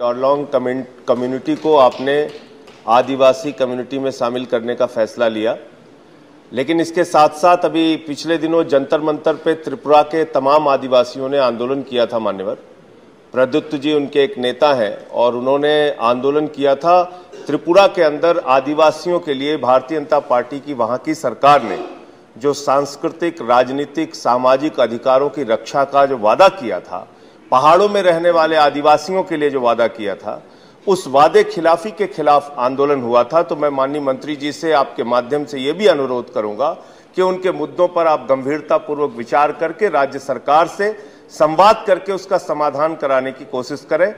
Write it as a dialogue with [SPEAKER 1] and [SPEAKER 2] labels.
[SPEAKER 1] Darlong community को आपने आदिवासी community में शामिल करने का फैसला लिया। लेकिन इसके साथ साथ अभी पिछले दिनों जंतर मंतर पे त्रिपुरा के तमाम आदिवासियों ने आंदोलन किया था मान्यवर। प्रद्युत जी उनके एक नेता हैं और उन्होंने आंदोलन किया था त्रिपुरा के अंदर आदिवासियों के लिए भारतीय जनता पार्टी की वहाँ की सरकार ने जो सांस्कृतिक, राजनीतिक, सामाजिक अधिकारों की रक्षा का जो वादा किया था पहाड़ों में रहने वाले आदिवासियों के लिए जो वादा किया था, उस वादे खिलाफी के खिलाफ आंदोलन हुआ था। तो मैं माननीय मंत्री जी से आपके माध्यम से यह भी अनुरोध करूँगा कि उनके मुद्दों पर आप गंभीरतापूर्वक विचार करके राज्य सरकार से संवाद करके उसका समाधान कराने की कोशिश करें।